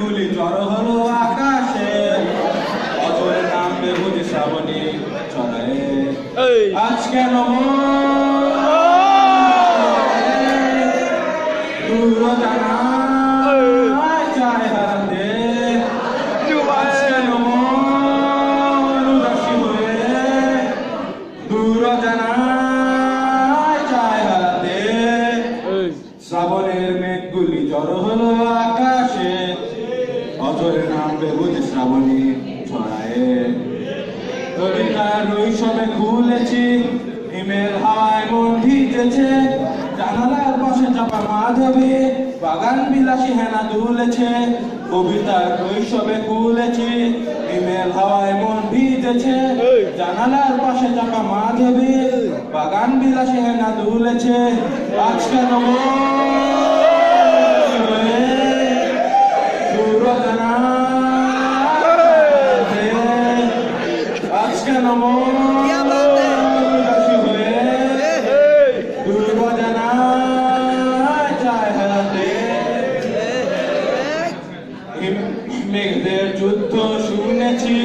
গুলি জড়ো হলো আকাশে। অজরে নামবে বুঝি শ্রাবণী চড়ায়ে আজকে নম দূর জানা অজরে নামবে বুঝি শ্রাবণী ছড়ায়ে কবিতার শৈশবে খুলেছি হিমের হাওয়ায় মন ভিজেছে জানালার পাশে চাপা মাধবী, বাগান বিলাসী হেনা দুলেছে কবিতার শৈশবে খুলেছি হিমের হাওয়ায় মন ভিজেছে জানালার পাশে চাপা মাধবী বাগান বিলাসী হেনা দুলেছে, আজকে আজকে মেঘদের যুদ্ধ শুনেছি,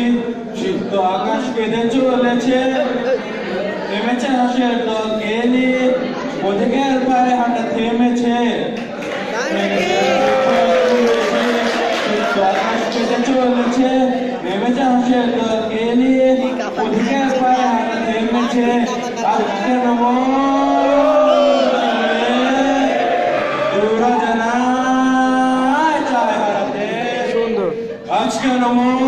সিদ্ধ আকাশ কেঁদে চলেছে। থেমেছে হাসের দল গেলি পায়ে হাঁটা থেমেছে। আকাশ নেমেছে হাসের দল গেলি পায়ে হাঁটা থেমেছে। gonna move.